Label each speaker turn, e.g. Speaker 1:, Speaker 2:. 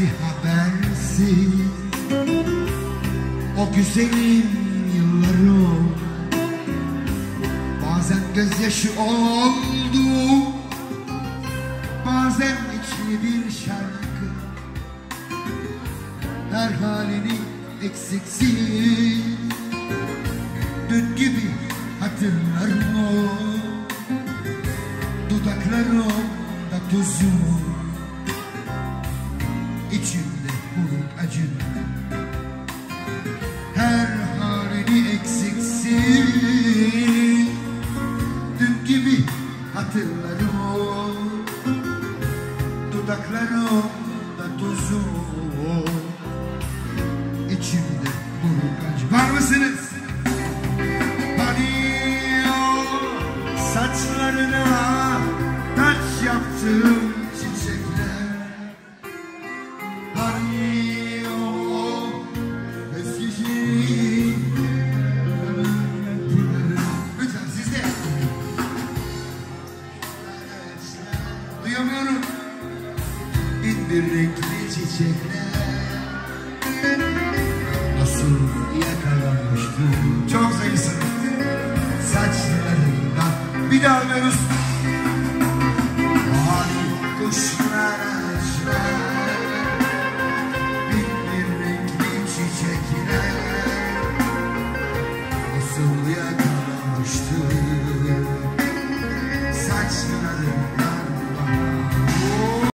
Speaker 1: Belki habersiz O güzelim yıllarım Bazen gözyaşı oldu. Bazen içli bir şarkı. Her halini eksiksiz. Dün gibi hatırlarım. Dudaklarımda tuzum İçimde buruk acın Her halini eksiksiz Dün gibi hatırlarım o. Dudaklarımda tuzum İçimde buruk acı. Var mısınız? Banyo saçlarına taç yaptım Okuyamıyorum. Binbir renkli çiçekler. Nasıl yakalanmıştı Çok zayısın Saçlarından Bir daha alıyoruz Mavi kuşlar ağaçlar Binbir çiçekler. Nasıl yakalanmıştı